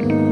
you